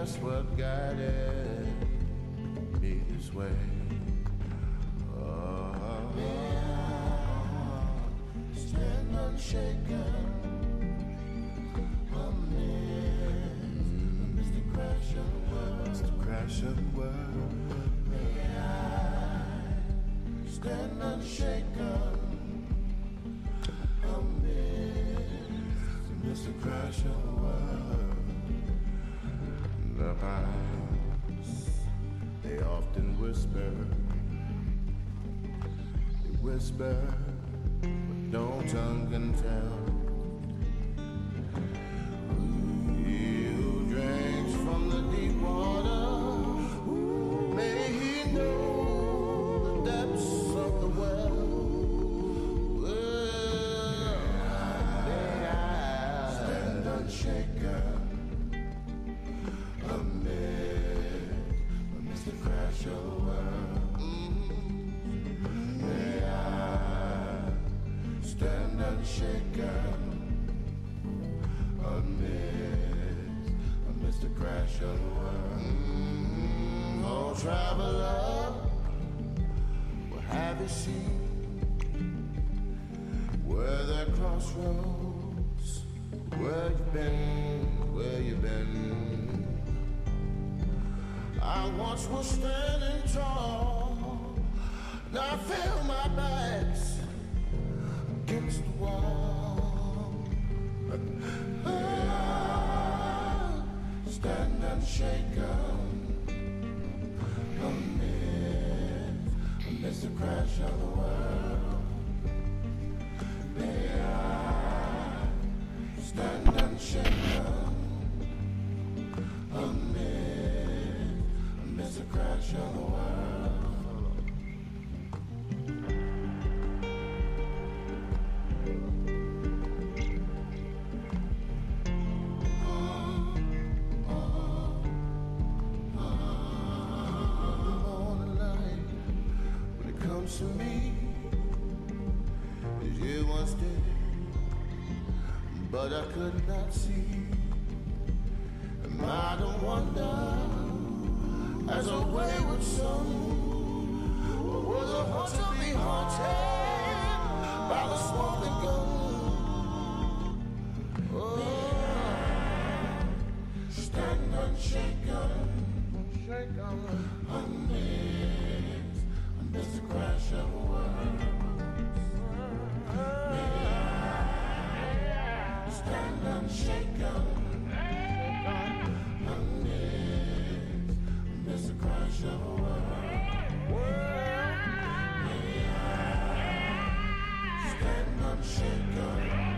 just what guided me this way. Oh, stand unshaken. The the world. May I stand unshaken. In Mr. Crash of the world. Pines, they often whisper. They whisper, but no tongue can tell. Where you been, where you been? I once was standing tall, now I feel my back's against the wall. Ah, Stand unshaken amid amidst the crash of the world. May I stand unshaken to me you once did, but I could not see. I don't wonder, as a wayward heart to be haunted by the gun. Stand unshaken. The crash of the stand unshaken. Stand unshaken.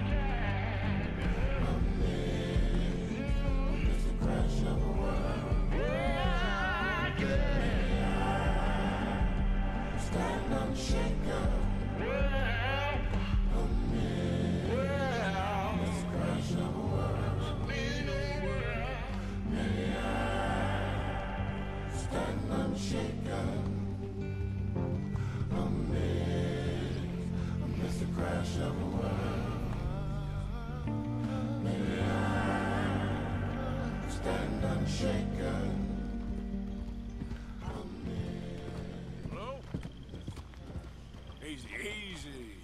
crash of the world. May I stand unshaken. Hello? Easy, easy.